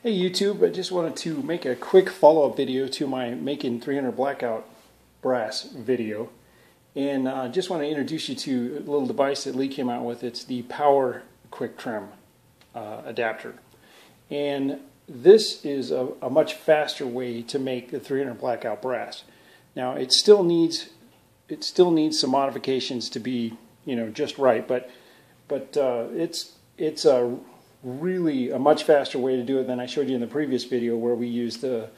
Hey YouTube, I just wanted to make a quick follow-up video to my making 300 blackout brass video and uh, just want to introduce you to a little device that Lee came out with. It's the Power Quick Trim uh, adapter and this is a, a, much faster way to make the 300 blackout brass. Now it still needs it still needs some modifications to be you know just right, but but uh, it's it's a really a much faster way to do it than I showed you in the previous video where we used the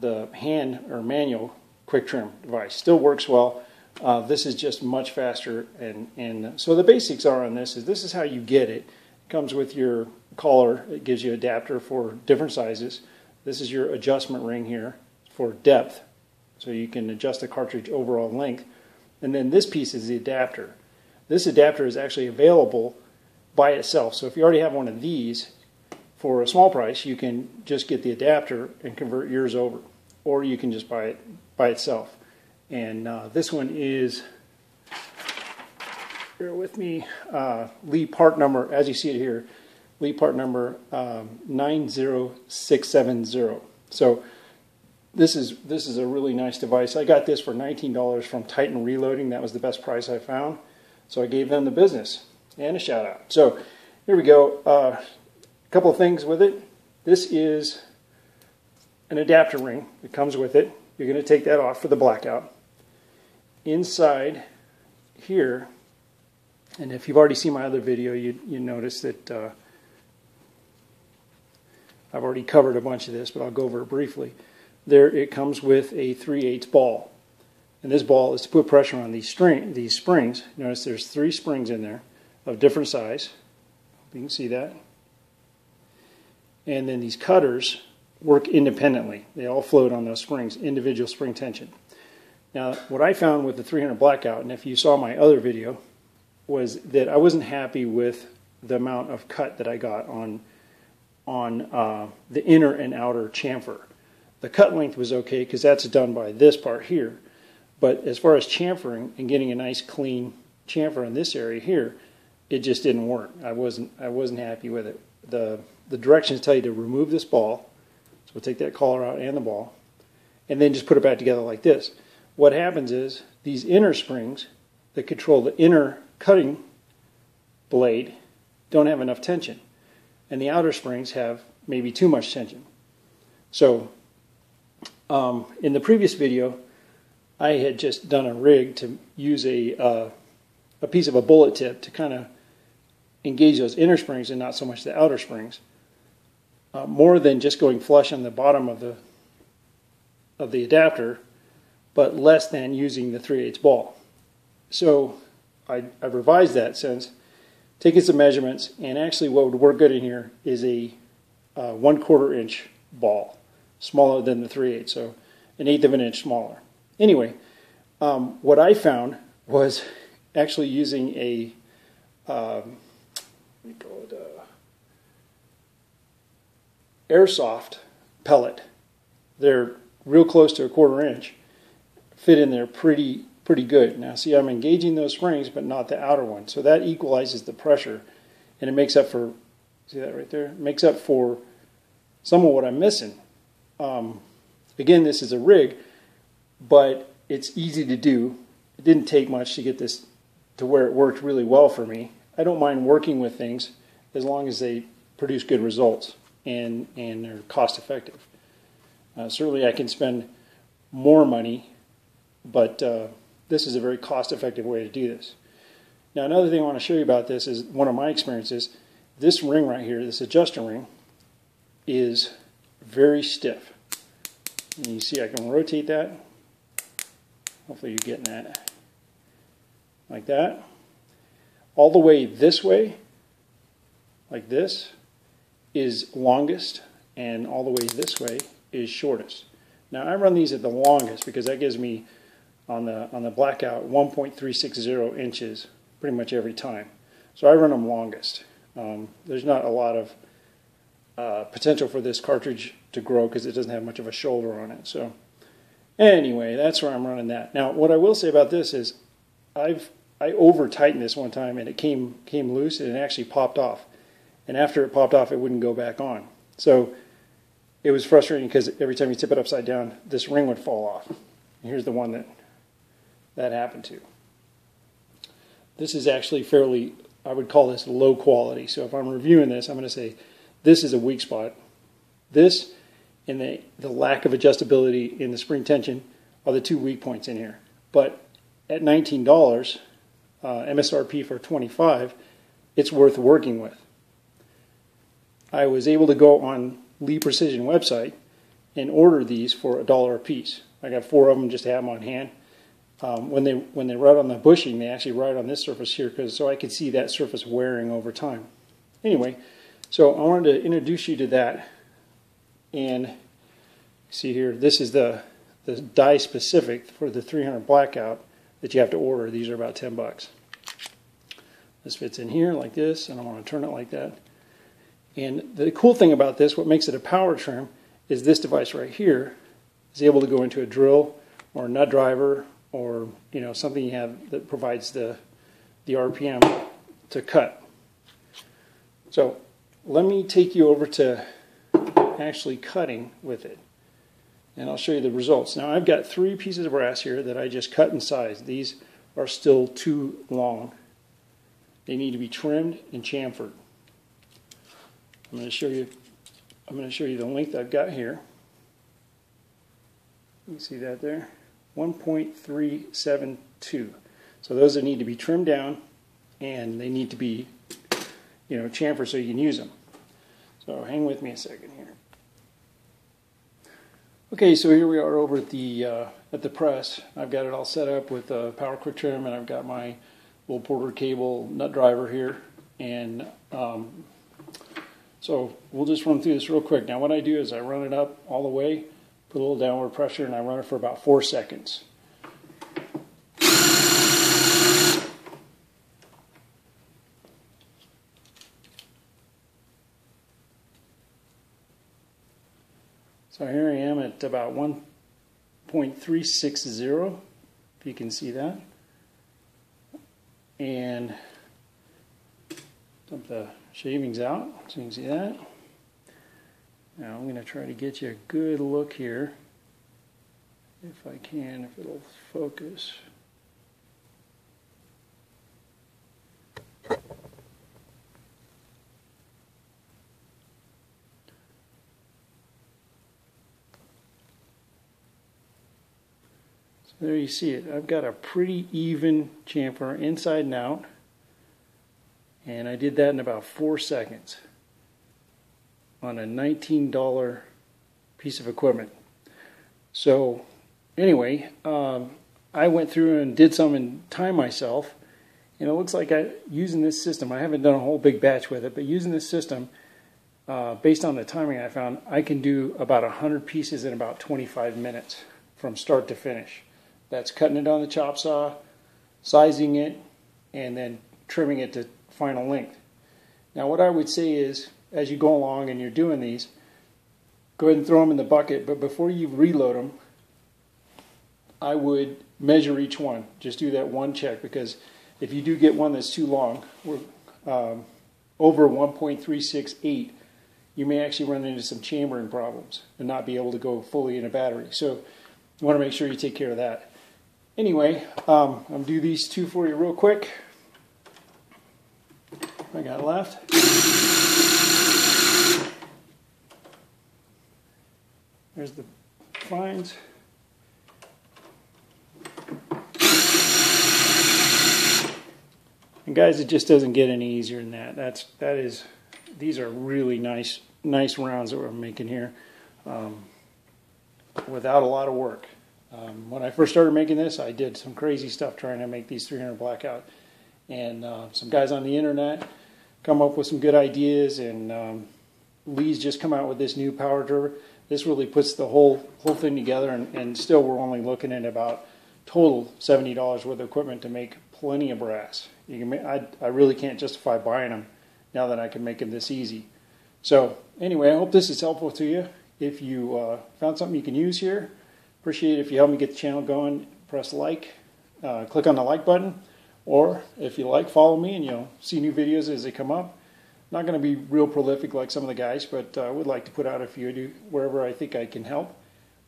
the hand or manual quick trim device. Still works well. Uh, this is just much faster and, and so the basics are on this is this is how you get it. It comes with your collar. It gives you adapter for different sizes. This is your adjustment ring here for depth so you can adjust the cartridge overall length. And then this piece is the adapter. This adapter is actually available by itself. So if you already have one of these, for a small price, you can just get the adapter and convert yours over, or you can just buy it by itself. And uh, this one is, bear with me, uh, Lee part number, as you see it here, Lee part number um, 90670. So this is this is a really nice device. I got this for $19 from Titan Reloading. That was the best price I found. So I gave them the business and a shout out. So here we go. Uh, a couple of things with it. This is an adapter ring that comes with it. You're going to take that off for the blackout. Inside here, and if you've already seen my other video, you, you notice that uh, I've already covered a bunch of this, but I'll go over it briefly. There it comes with a 3 8 ball. And this ball is to put pressure on these string these springs. Notice there's three springs in there of different size. You can see that. And then these cutters work independently. They all float on those springs, individual spring tension. Now, what I found with the 300 blackout, and if you saw my other video, was that I wasn't happy with the amount of cut that I got on on uh, the inner and outer chamfer. The cut length was okay because that's done by this part here. But as far as chamfering and getting a nice clean chamfer in this area here, it just didn't work. I wasn't I wasn't happy with it. The the directions tell you to remove this ball. So we'll take that collar out and the ball, and then just put it back together like this. What happens is these inner springs that control the inner cutting blade don't have enough tension, and the outer springs have maybe too much tension. So um, in the previous video, I had just done a rig to use a uh, a piece of a bullet tip to kind of engage those inner springs and not so much the outer springs. Uh, more than just going flush on the bottom of the of the adapter, but less than using the 3 8 ball. So I, I revised that since taking some measurements, and actually what would work good in here is a uh, one quarter inch ball, smaller than the 3 8 so an eighth of an inch smaller. Anyway, um, what I found was actually using a um, we call it uh, airsoft pellet. They're real close to a quarter inch, fit in there pretty pretty good. Now see I'm engaging those springs but not the outer one. So that equalizes the pressure and it makes up for see that right there? It makes up for some of what I'm missing. Um, again, this is a rig, but it's easy to do. It didn't take much to get this to where it worked really well for me. I don't mind working with things as long as they produce good results and, and are cost effective. Uh, certainly, I can spend more money, but uh, this is a very cost effective way to do this. Now, another thing I want to show you about this is one of my experiences. This ring right here, this adjuster ring, is very stiff. And you see I can rotate that. Hopefully you're getting that. Like that all the way this way, like this, is longest, and all the way this way is shortest. Now I run these at the longest because that gives me on the on the blackout 1.360 inches pretty much every time. So I run them longest. Um, there's not a lot of uh, potential for this cartridge to grow because it doesn't have much of a shoulder on it. So anyway, that's where I'm running that. Now what I will say about this is I've I over tightened this one time and it came came loose and it actually popped off. And after it popped off, it wouldn't go back on. So it was frustrating because every time you tip it upside down, this ring would fall off. And here's the one that that happened to. This is actually fairly, I would call this low quality. So if I'm reviewing this, I'm going to say this is a weak spot. This and the, the lack of adjustability in the spring tension are the two weak points in here. But at $19, uh, MSRP for 25, it's worth working with. I was able to go on Lee Precision website and order these for a dollar a piece. I got four of them just to have them on hand. Um, when they when they ride on the bushing, they actually ride on this surface here because so I could see that surface wearing over time. Anyway, so I wanted to introduce you to that, and see here, this is the the die specific for the 300 blackout that you have to order. These are about 10 bucks. This fits in here like this, and I want to turn it like that. And the cool thing about this, what makes it a power trim, is this device right here is able to go into a drill or a nut driver or you know something you have that provides the the RPM to cut. So let me take you over to actually cutting with it and I'll show you the results. Now I've got three pieces of brass here that I just cut and sized. These are still too long. They need to be trimmed and chamfered. I'm going to show you I'm going to show you the length I've got here. You see that there? 1.372. So those that need to be trimmed down and they need to be you know chamfered so you can use them. So hang with me a second here. Okay, so here we are over at the uh, at the press. I've got it all set up with a power quick trim, and I've got my little Porter cable nut driver here. And um, so we'll just run through this real quick. Now, what I do is I run it up all the way, put a little downward pressure, and I run it for about four seconds. So here I am at about 1.360, if you can see that. And dump the shavings out so you can see that. Now I'm going to try to get you a good look here, if I can, if it'll focus. There you see it. I've got a pretty even chamfer inside and out. And I did that in about four seconds on a $19 piece of equipment. So anyway, um, I went through and did some and time myself. And it looks like I using this system, I haven't done a whole big batch with it, but using this system, uh, based on the timing I found, I can do about 100 pieces in about 25 minutes from start to finish. That's cutting it on the chop saw, sizing it, and then trimming it to final length. Now what I would say is, as you go along and you're doing these, go ahead and throw them in the bucket, but before you reload them, I would measure each one. Just do that one check because if you do get one that's too long, um, over 1.368, you may actually run into some chambering problems and not be able to go fully in a battery. So you want to make sure you take care of that. Anyway, um, to do these two for you real quick. I got left. There's the fines. And guys, it just doesn't get any easier than that. That's that is. These are really nice, nice rounds that we're making here, um, without a lot of work. Um, when I first started making this, I did some crazy stuff trying to make these 300 blackout, and uh, some guys on the internet come up with some good ideas, and um, Lee's just come out with this new power driver. This really puts the whole whole thing together, and, and still we're only looking at about total seventy dollars worth of equipment to make plenty of brass. You can, make, I I really can't justify buying them now that I can make them this easy. So anyway, I hope this is helpful to you. If you uh, found something you can use here Appreciate if you help me get the channel going. Press like, uh, click on the like button, or if you like, follow me and you'll see new videos as they come up. Not going to be real prolific like some of the guys, but I uh, would like to put out a few wherever I think I can help.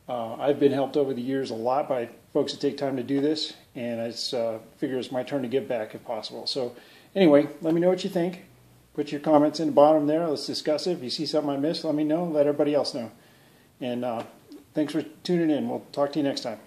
Uh, I've been helped over the years a lot by folks that take time to do this, and I uh, figure it's my turn to give back if possible. So, anyway, let me know what you think. Put your comments in the bottom there. Let's discuss it. If you see something I missed, let me know. Let everybody else know. And uh, thanks for tuning in. We'll talk to you next time.